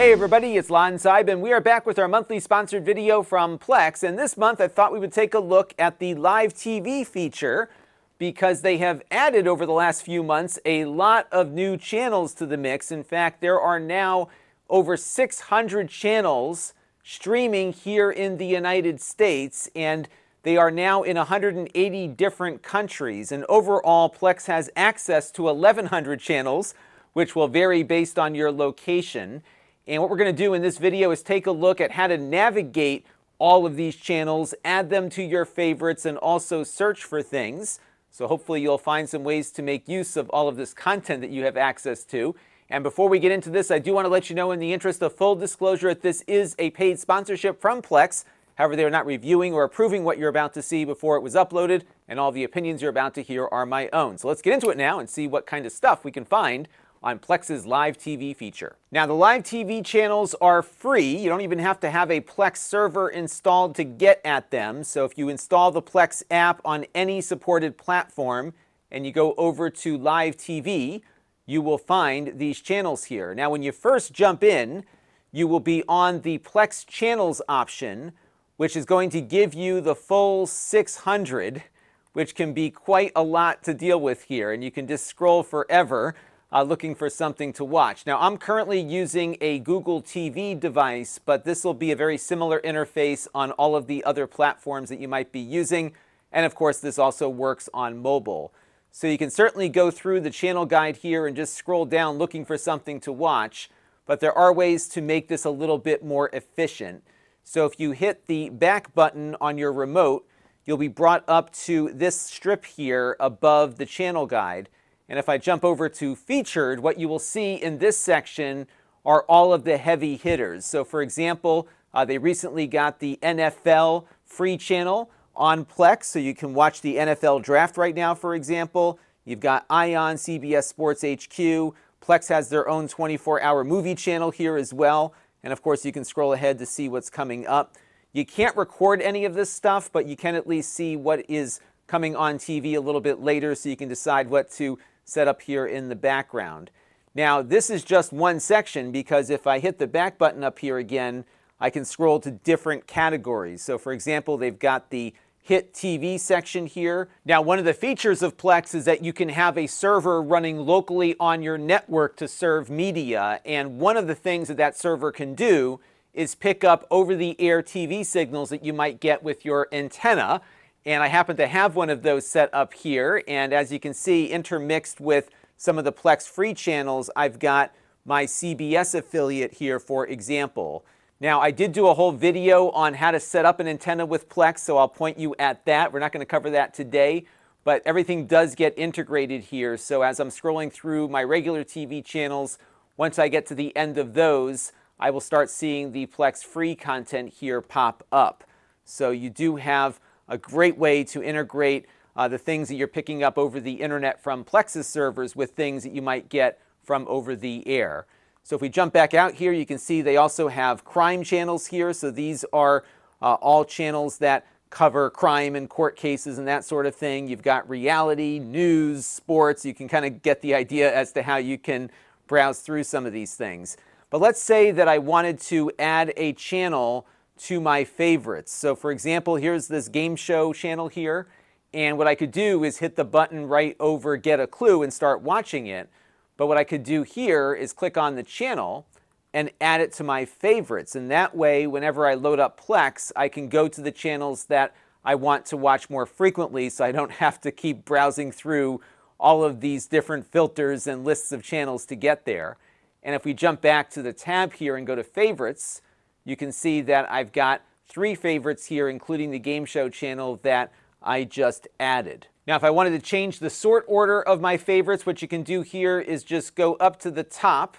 Hey everybody, it's Lon Seidman, and we are back with our monthly sponsored video from Plex. And this month I thought we would take a look at the live TV feature because they have added over the last few months a lot of new channels to the mix. In fact, there are now over 600 channels streaming here in the United States, and they are now in 180 different countries. And overall, Plex has access to 1,100 channels, which will vary based on your location. And what we're going to do in this video is take a look at how to navigate all of these channels, add them to your favorites, and also search for things. So hopefully you'll find some ways to make use of all of this content that you have access to. And before we get into this, I do want to let you know in the interest of full disclosure that this is a paid sponsorship from Plex. However, they are not reviewing or approving what you're about to see before it was uploaded, and all the opinions you're about to hear are my own. So let's get into it now and see what kind of stuff we can find on Plex's live TV feature. Now, the live TV channels are free. You don't even have to have a Plex server installed to get at them. So if you install the Plex app on any supported platform and you go over to live TV, you will find these channels here. Now, when you first jump in, you will be on the Plex channels option, which is going to give you the full 600, which can be quite a lot to deal with here. And you can just scroll forever uh, looking for something to watch. Now, I'm currently using a Google TV device, but this will be a very similar interface on all of the other platforms that you might be using. And of course, this also works on mobile. So you can certainly go through the channel guide here and just scroll down looking for something to watch. But there are ways to make this a little bit more efficient. So if you hit the back button on your remote, you'll be brought up to this strip here above the channel guide. And if I jump over to featured, what you will see in this section are all of the heavy hitters. So for example, uh, they recently got the NFL free channel on Plex, so you can watch the NFL draft right now, for example. You've got Ion, CBS Sports HQ. Plex has their own 24-hour movie channel here as well. And of course, you can scroll ahead to see what's coming up. You can't record any of this stuff, but you can at least see what is coming on TV a little bit later so you can decide what to set up here in the background. Now, this is just one section because if I hit the back button up here again, I can scroll to different categories. So for example, they've got the Hit TV section here. Now, one of the features of Plex is that you can have a server running locally on your network to serve media. And one of the things that that server can do is pick up over-the-air TV signals that you might get with your antenna. And I happen to have one of those set up here. And as you can see, intermixed with some of the Plex free channels, I've got my CBS affiliate here, for example. Now, I did do a whole video on how to set up an antenna with Plex, so I'll point you at that. We're not going to cover that today, but everything does get integrated here. So as I'm scrolling through my regular TV channels, once I get to the end of those, I will start seeing the Plex free content here pop up. So you do have a great way to integrate uh, the things that you're picking up over the internet from Plex's servers with things that you might get from over the air. So if we jump back out here, you can see they also have crime channels here. So these are uh, all channels that cover crime and court cases and that sort of thing. You've got reality, news, sports. You can kind of get the idea as to how you can browse through some of these things. But let's say that I wanted to add a channel to my favorites. So for example, here's this game show channel here. And what I could do is hit the button right over Get a Clue and start watching it. But what I could do here is click on the channel and add it to my favorites. And that way, whenever I load up Plex, I can go to the channels that I want to watch more frequently so I don't have to keep browsing through all of these different filters and lists of channels to get there. And if we jump back to the tab here and go to favorites, you can see that I've got three favorites here, including the game show channel that I just added. Now, if I wanted to change the sort order of my favorites, what you can do here is just go up to the top.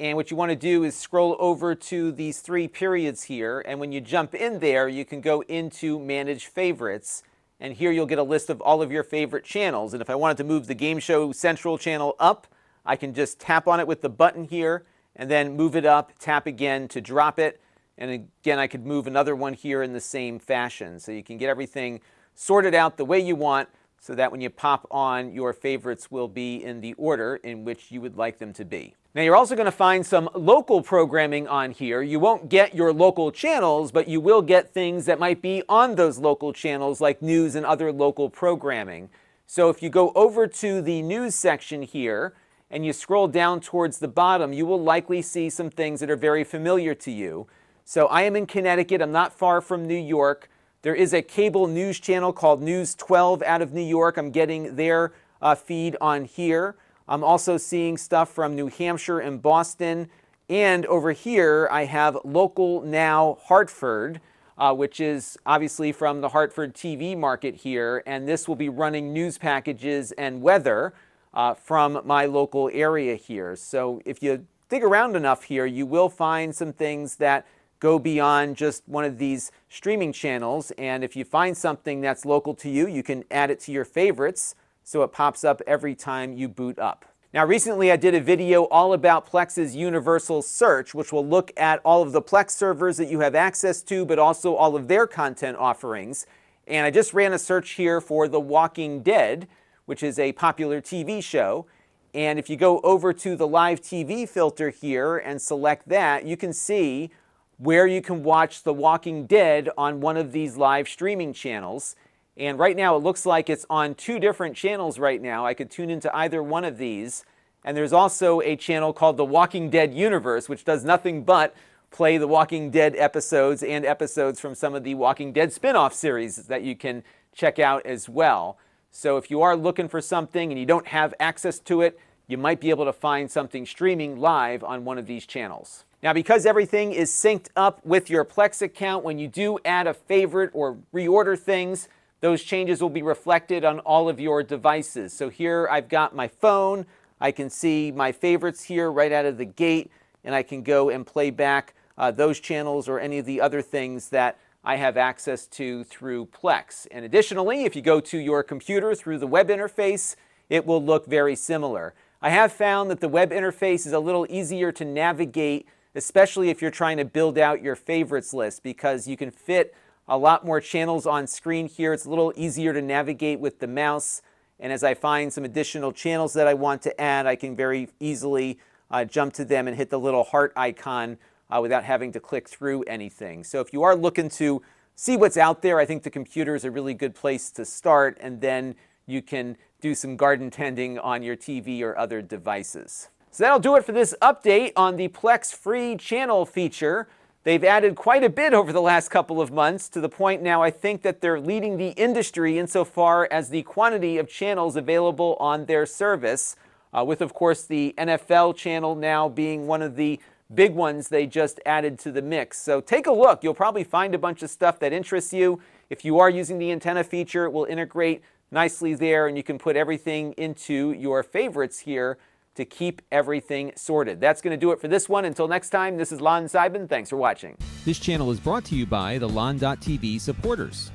And what you want to do is scroll over to these three periods here. And when you jump in there, you can go into Manage Favorites. And here you'll get a list of all of your favorite channels. And if I wanted to move the Game Show Central channel up, I can just tap on it with the button here and then move it up, tap again to drop it. And again, I could move another one here in the same fashion. So you can get everything sorted out the way you want so that when you pop on, your favorites will be in the order in which you would like them to be. Now, you're also going to find some local programming on here. You won't get your local channels, but you will get things that might be on those local channels, like news and other local programming. So if you go over to the news section here and you scroll down towards the bottom, you will likely see some things that are very familiar to you. So I am in Connecticut. I'm not far from New York. There is a cable news channel called News 12 out of New York. I'm getting their uh, feed on here. I'm also seeing stuff from New Hampshire and Boston. And over here, I have Local Now Hartford, uh, which is obviously from the Hartford TV market here. And this will be running news packages and weather uh, from my local area here. So if you dig around enough here, you will find some things that go beyond just one of these streaming channels. And if you find something that's local to you, you can add it to your favorites so it pops up every time you boot up. Now, recently I did a video all about Plex's Universal Search, which will look at all of the Plex servers that you have access to, but also all of their content offerings. And I just ran a search here for The Walking Dead, which is a popular TV show. And if you go over to the live TV filter here and select that, you can see where you can watch The Walking Dead on one of these live streaming channels. And right now it looks like it's on two different channels right now. I could tune into either one of these. And there's also a channel called The Walking Dead Universe, which does nothing but play The Walking Dead episodes and episodes from some of the Walking Dead spin-off series that you can check out as well. So if you are looking for something and you don't have access to it, you might be able to find something streaming live on one of these channels. Now, because everything is synced up with your Plex account, when you do add a favorite or reorder things, those changes will be reflected on all of your devices. So here I've got my phone. I can see my favorites here right out of the gate, and I can go and play back uh, those channels or any of the other things that I have access to through Plex. And additionally, if you go to your computer through the web interface, it will look very similar. I have found that the web interface is a little easier to navigate especially if you're trying to build out your favorites list because you can fit a lot more channels on screen here. It's a little easier to navigate with the mouse. And as I find some additional channels that I want to add, I can very easily uh, jump to them and hit the little heart icon uh, without having to click through anything. So if you are looking to see what's out there, I think the computer is a really good place to start. And then you can do some garden tending on your TV or other devices. So that'll do it for this update on the Plex free channel feature. They've added quite a bit over the last couple of months to the point now I think that they're leading the industry insofar as the quantity of channels available on their service, uh, with, of course, the NFL channel now being one of the big ones they just added to the mix. So take a look. You'll probably find a bunch of stuff that interests you. If you are using the antenna feature, it will integrate nicely there, and you can put everything into your favorites here to keep everything sorted. That's going to do it for this one. Until next time, this is Lon Seidman. Thanks for watching. This channel is brought to you by the Lon.TV supporters,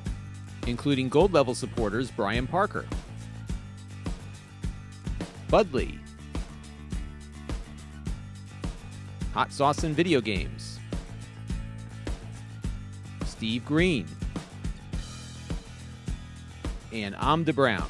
including gold level supporters Brian Parker, Budley, Hot Sauce and Video Games, Steve Green, and Amda Brown.